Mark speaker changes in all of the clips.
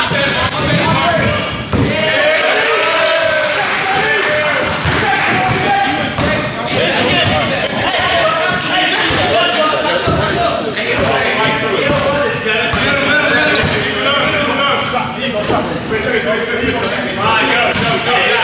Speaker 1: Go, go, go, go.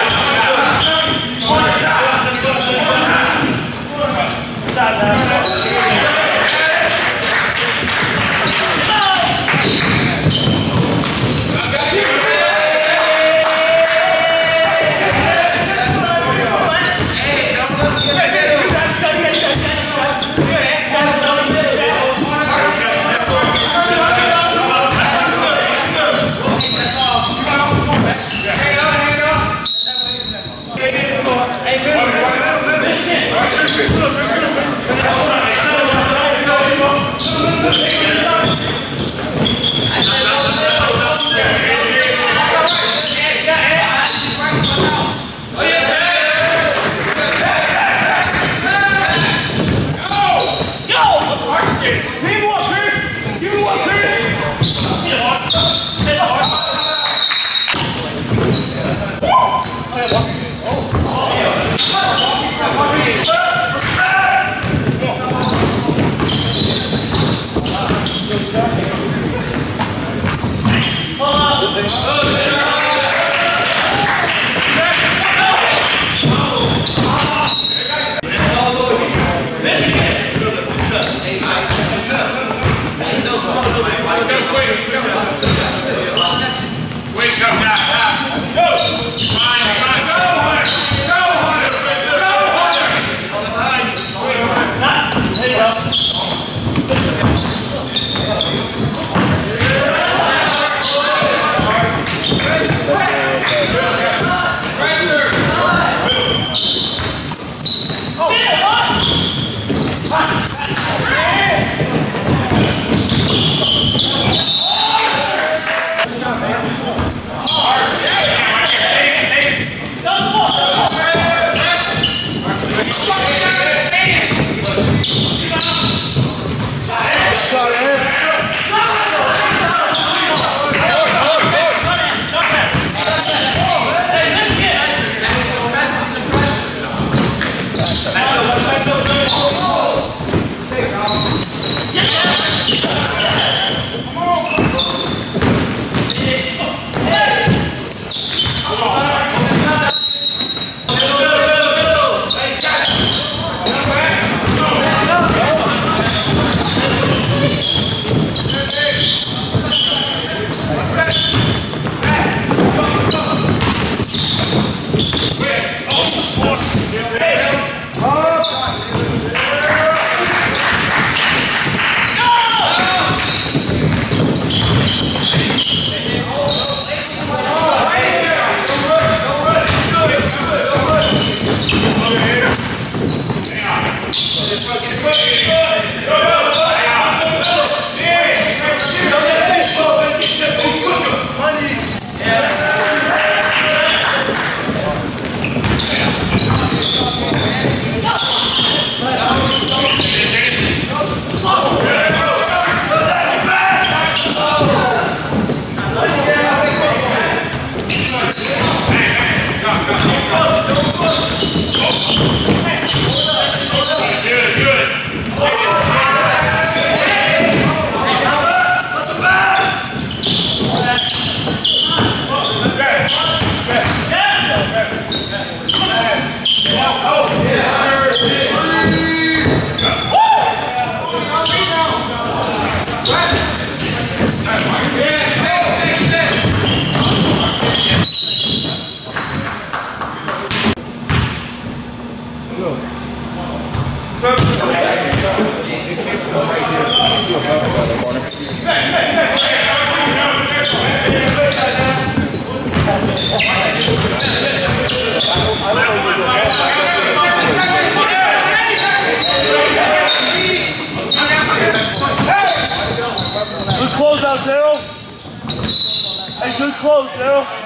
Speaker 1: Wake up, now, now. Go! Fine, fine, go! Good close,
Speaker 2: Darryl. Hey, good close,
Speaker 3: Darryl.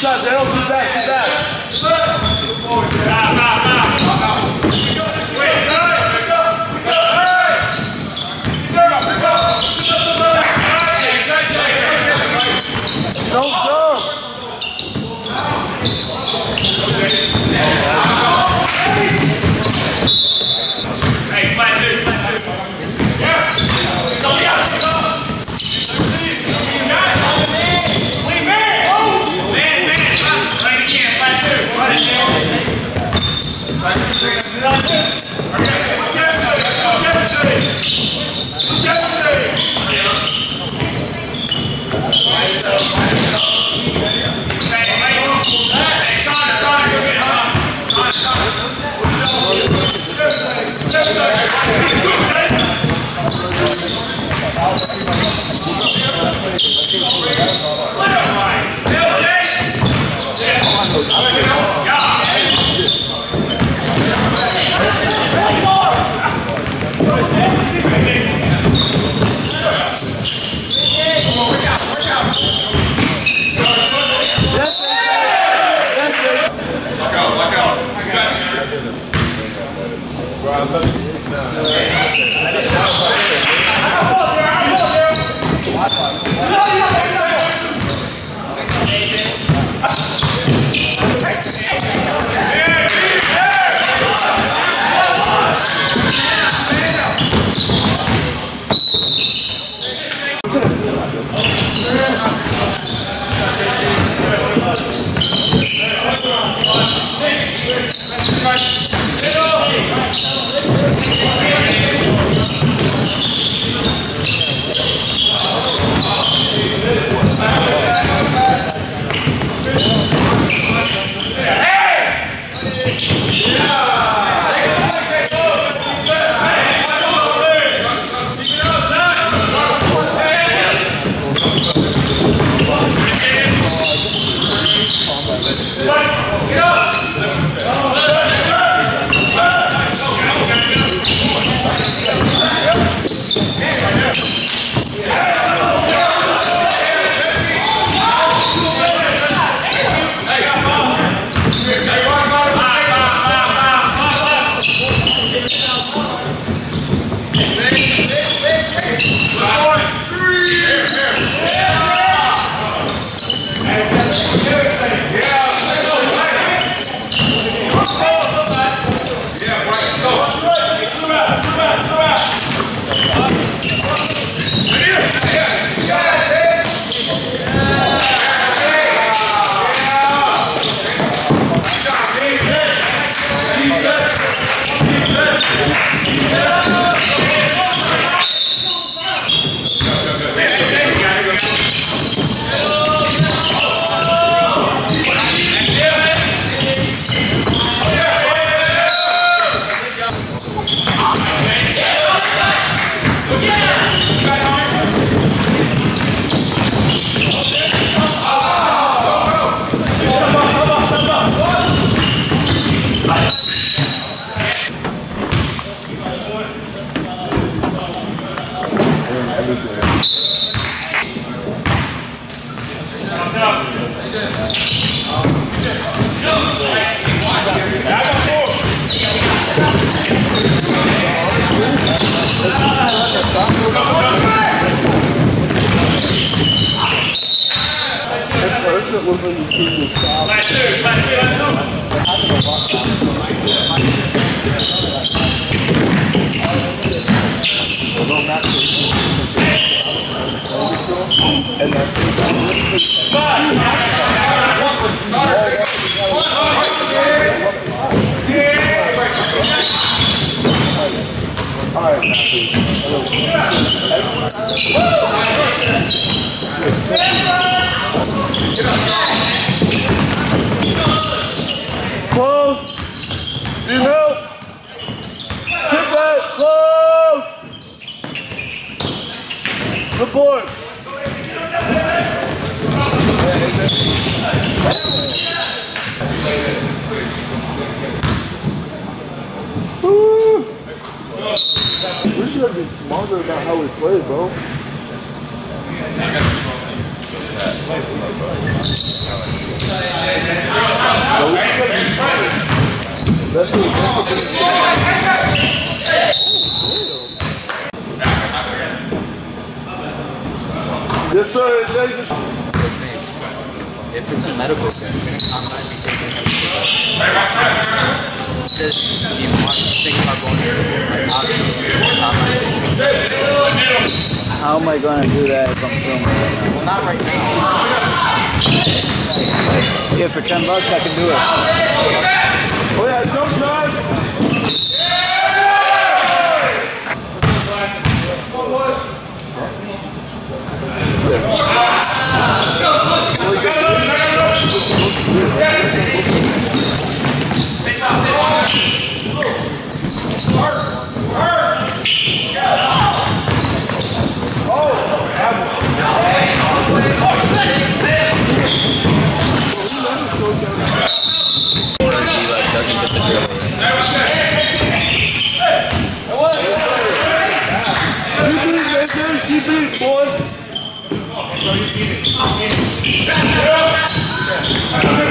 Speaker 3: Shot. They don't be back. Be
Speaker 2: back. Let's go! Come here! Yeah.
Speaker 3: Yeah. Not so and. Close. Need help. Tip that. Close. Woo. We should be smarter about how we play, bro. That's what, that's what Yes, sir.
Speaker 4: If it's a medical thing, I might be taking it. Says you want to about going to like options. I might take
Speaker 1: How am I going to do that if I'm filming right
Speaker 4: it. Well, not right now.
Speaker 1: now? Yeah, for 10 bucks I can do it.
Speaker 3: Yeah.
Speaker 2: Come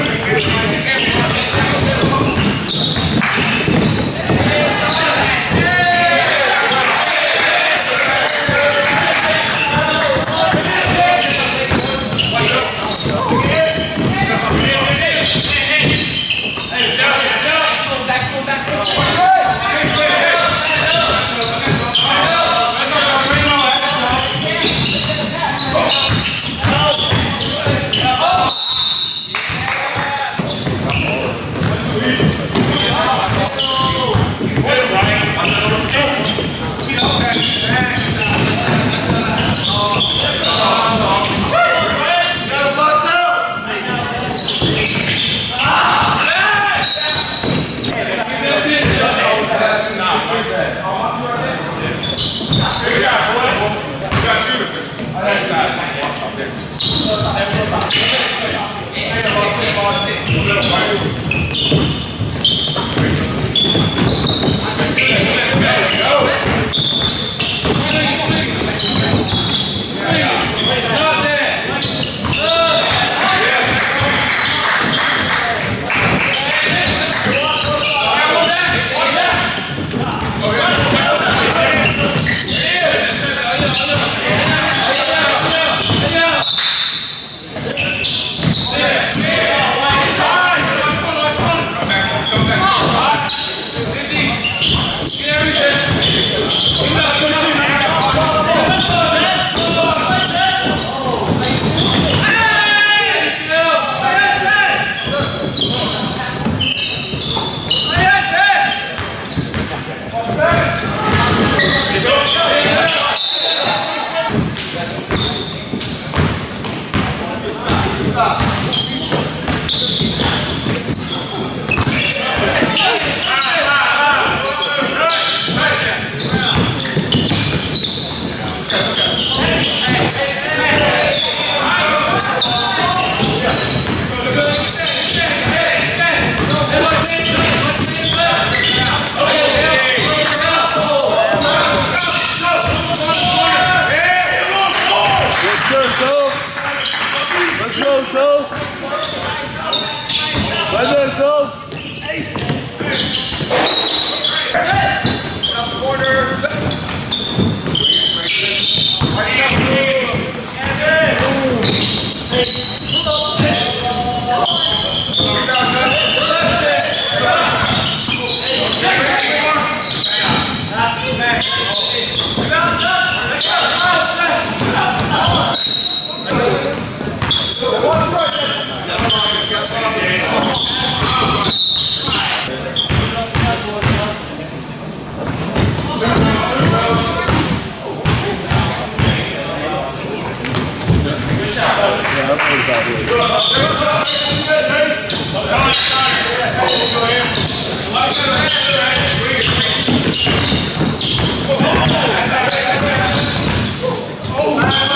Speaker 1: That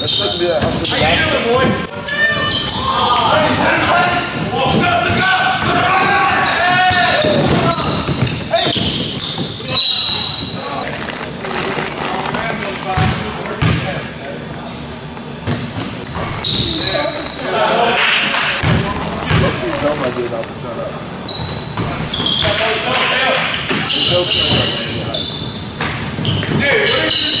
Speaker 1: Let's look at that. Don't like it about the front.
Speaker 5: Hunter, come get it. Top
Speaker 2: good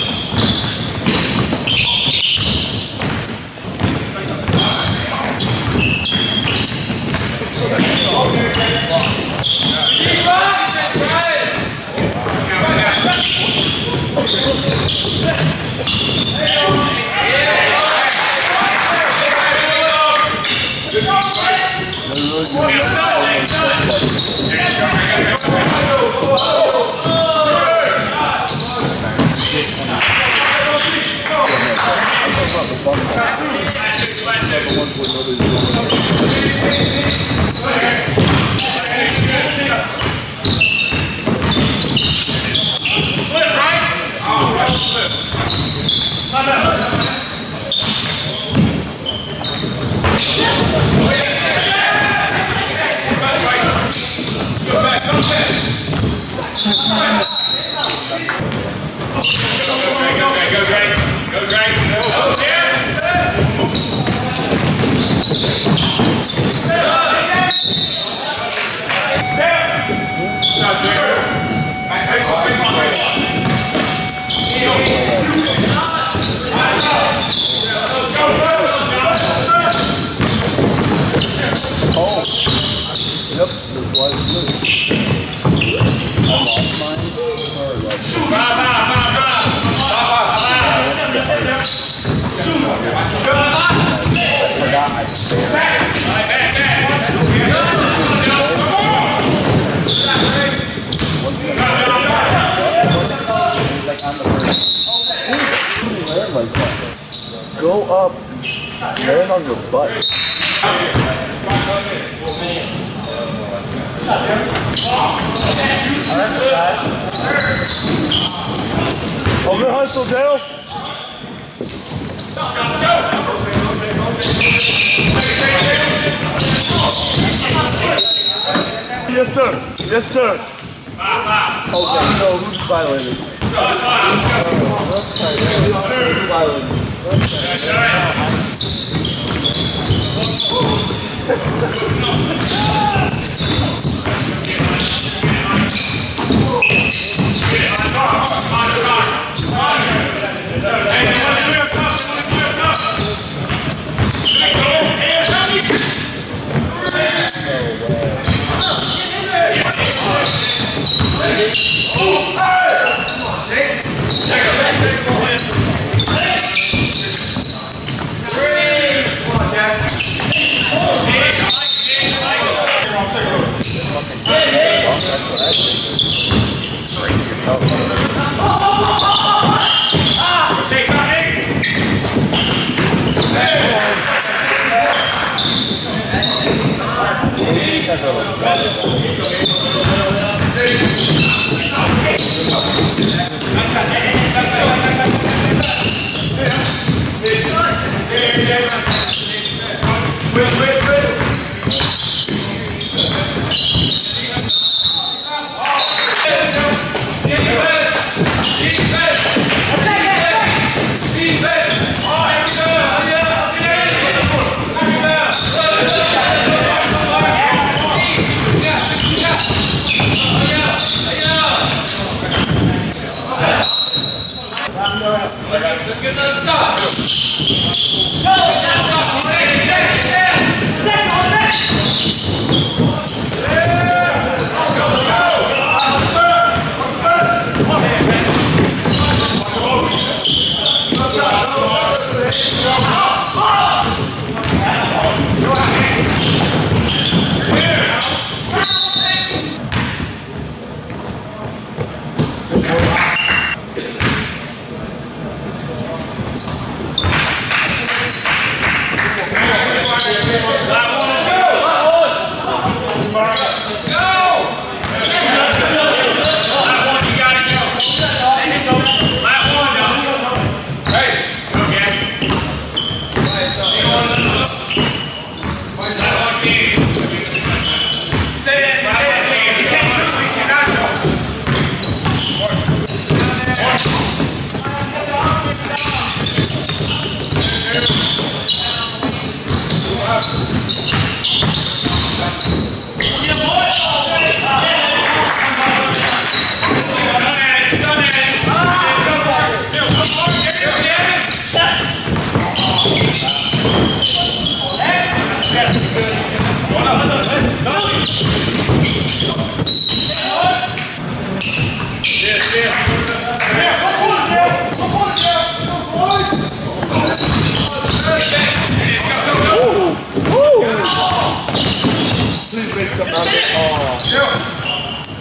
Speaker 5: Flip, right? Oh, right, flip.
Speaker 2: Go up, land on your butt.
Speaker 3: Over hustle, Dale. Yes, sir. Yes, sir.
Speaker 2: Okay, so who's violated?
Speaker 3: Uh, who's Thank you.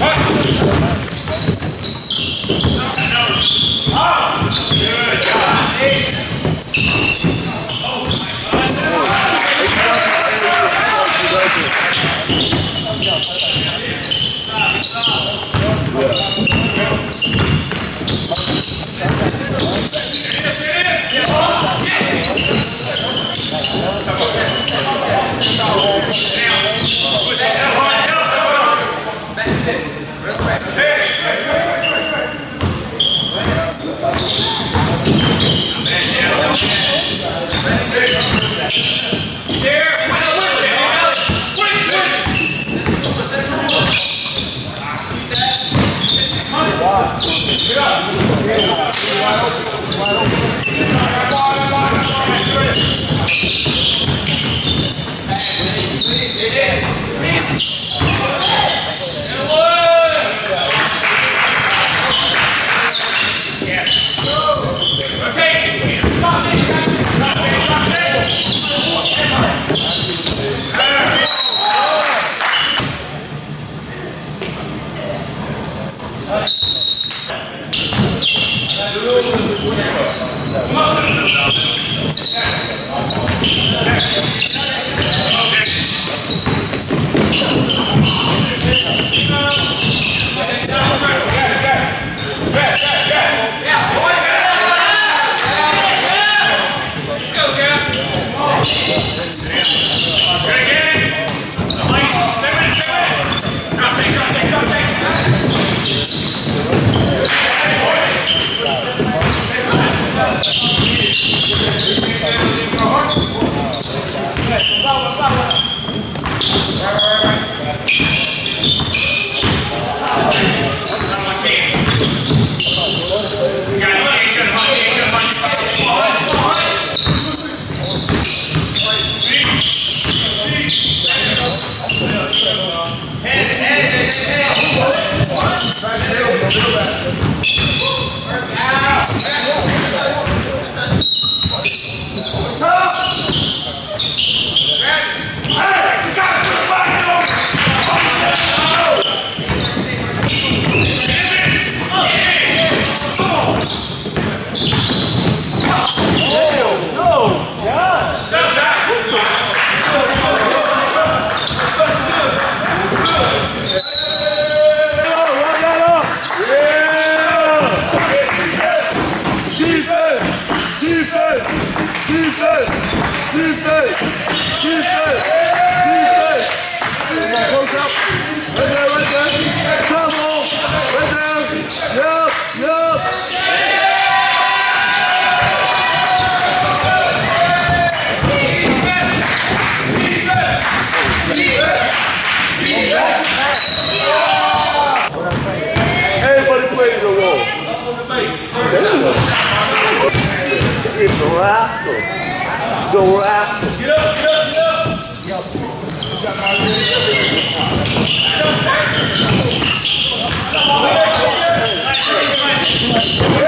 Speaker 3: Ah.
Speaker 2: There!
Speaker 3: Rascals. The rascals. Get up, get up, get up.
Speaker 2: Yo, got Yeah!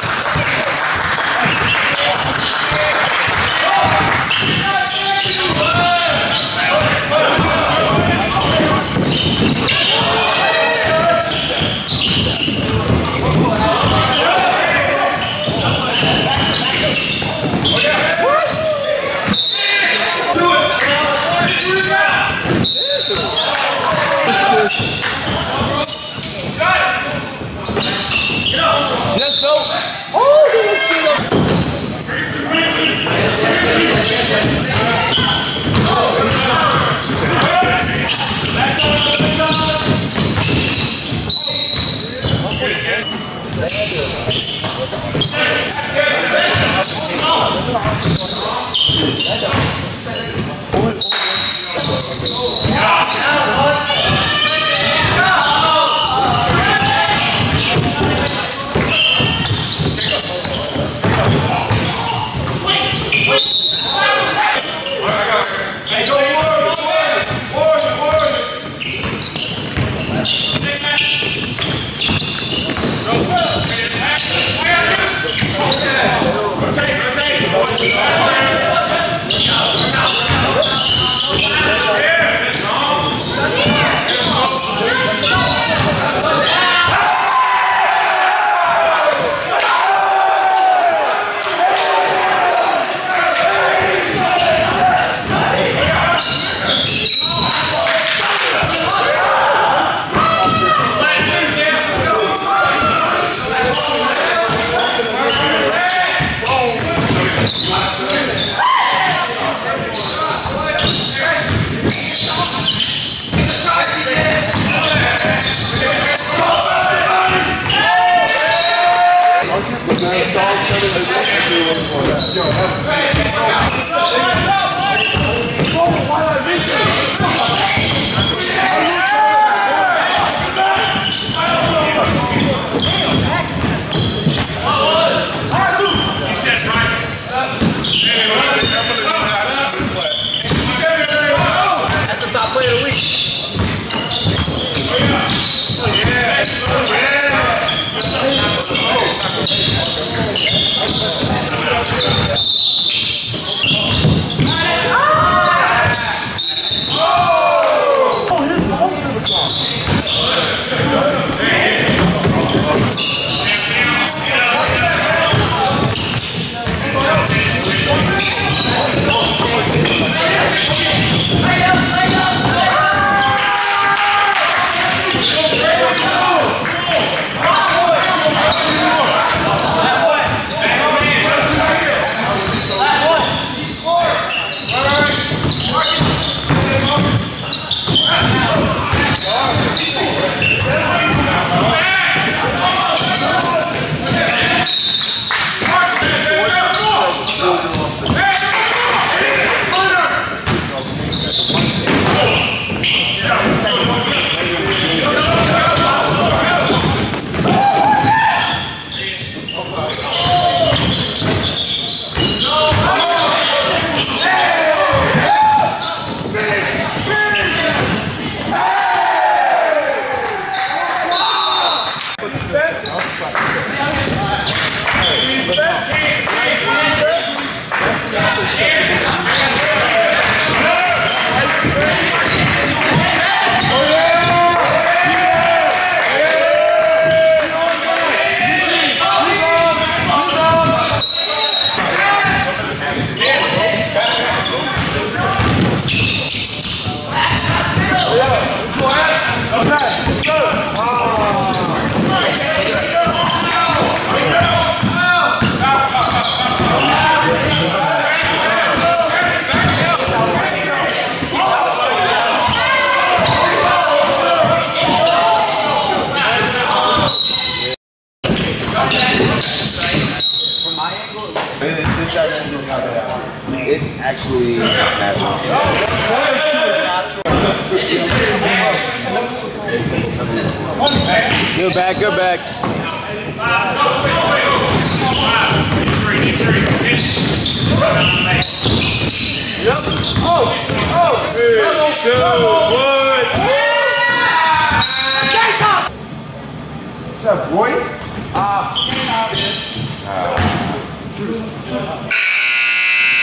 Speaker 3: Yes, no. Oh, let's get up.
Speaker 2: Flat back,